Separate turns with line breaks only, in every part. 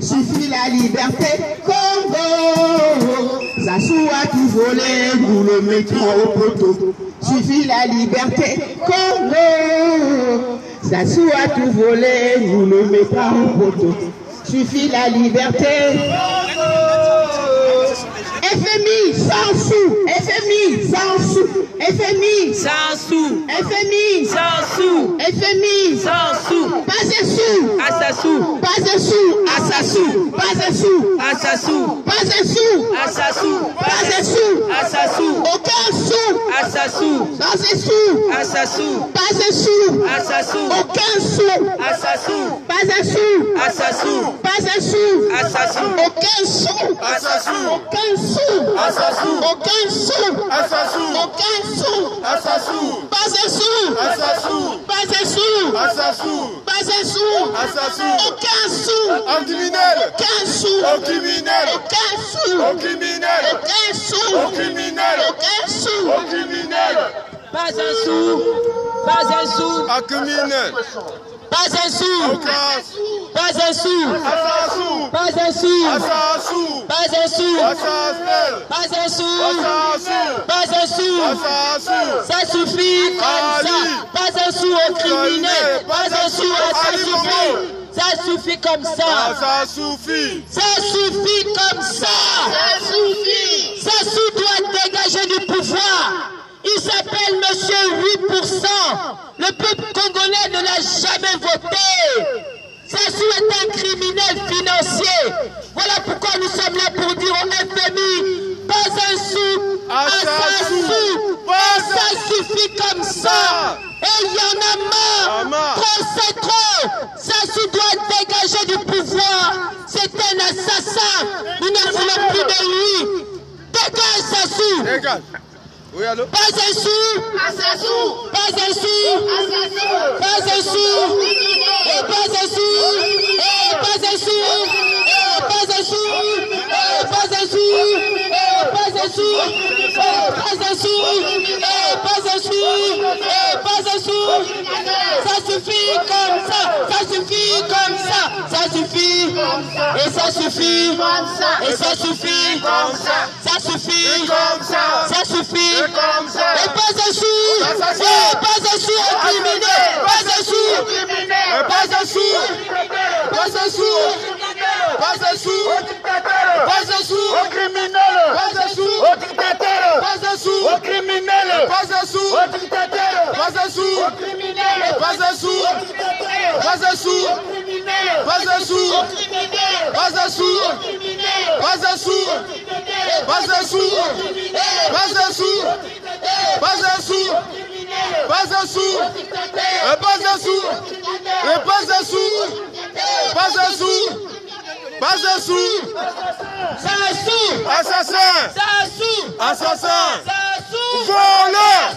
Suffit la liberté, Congo. Sassou a tout volé, nous le mettrons au poteau. Suffit la liberté, Congo. Sassou a tout volé, nous le mettrons au poteau. Suffit la liberté. FMI, sans sous. FMI, sans sous. FMI,
sans sous,
FMI,
sans sous,
FMI,
sans sous, Assassou.
Assassou.
Assassou.
Assassou. Assassou.
Assassou.
Assassou. Assassou. Assassou.
Assassou.
Aucun sou.
Assassou. Assassou.
Assassou. Assassou.
Assassou.
Aucun sou.
Assassou. Assassou.
Assassou. Assassou.
Assassou.
Aucun sou.
Assassou.
Aucun sou.
Assassou.
Aucun
sou
aucun sous,
Assassou,
pas de sous,
Assassou,
pas de sous,
Assassou,
pas de sous,
Assassou,
aucun sous,
un criminel,
aucun sous,
un criminel,
aucun sous,
un criminel,
aucun sous,
un criminel,
aucun sous,
un criminel,
pas un sou, pas un sou,
un criminel,
pas un sou, pas un sou, pas un sou,
Assassou,
pas un sou, pas un sou, pas un sou. Ça suffit comme ça. Pas un sou au criminel. Pas un sou à ça suffit. Ça suffit comme ça.
Ah, ça suffit,
Ça suffit comme ça. Ça suffit. Sassou doit dégager du pouvoir. Il s'appelle Monsieur 8%. Le peuple congolais ne l'a jamais voté. Sassou est un criminel financier. Voilà pourquoi nous sommes là pour dire au FMI, pas un sou,
À. Pas
Ça suffit comme ça. Et il y en a marre.
marre.
Trop c'est trop. Sassou doit dégager du pouvoir. C'est un assassin. Nous ne voulons plus de lui. Dégage Sassou.
Oui, allô
Pas un sou. Pas un sou. Pas un sou. Et pas un sou. Et pas un sou. Et pas un sou. Et pas un sou. Et pas un sou. Et pas un sou. Et pas un sou. Et pas un sou. Ça suffit comme ça. Ça suffit comme ça. Ça suffit. Et ça suffit. Et ça suffit. Ça suffit.
Comme ça,
Ça suffit.
comme ça.
Et pas un sou. Et pas un sou au. Pas un sou.
Et pas un sou,
Pas un sou.
pas un sou, au dictateur,
pas un sou,
au criminel,
pas un sou,
au dictateur,
pas un sou,
au criminel,
pas un sou,
au criminel,
pas un sou,
au criminel, pas un sou, au criminel, pas un sou, au criminel, pas un sou, au criminel, pas un sou, au criminel, pas un sou, au dictateur, pas un sou, criminel pas un sou, criminel pas un sou, pas un sou, c'est
un sou,
assassin, c'est
un sou, assassin,
c'est
un sou,
voleur.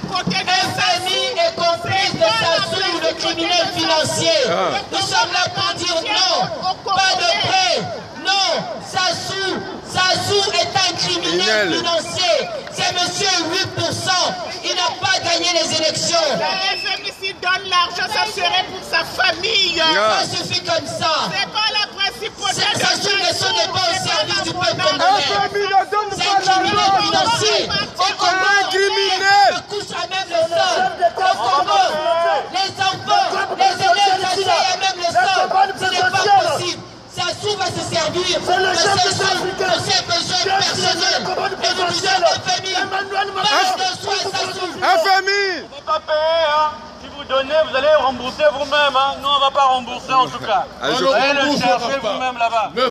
De
FMI est complice de Sassou, le criminel financier. Nous sommes là pour dire non, pas de paix. Non, Sassou, Sassou est un criminel financier. C'est monsieur 8%. Il n'a pas gagné les élections.
La FMI s'il donne l'argent, ça serait pour sa famille.
Ça suffit comme ça.
C'est pas la principauté de
Sassou ne sont pas au
c'est
service du
la
peuple congolais.
FMI ne donne
C'est
pas
un criminel
l'argent.
financier. Au Congo,
un criminel.
on couche à même le sol. Au Congo, les enfants, les élèves s'asseyent à même le sol. Ce n'est pas possible. Se servir de de personnels. Et aux familles, pas de
payer, hein. Si vous donnez, vous allez rembourser vous-même, hein. Nous, on va pas rembourser en tout cas.
Allez,
le chercher vous-même là-bas.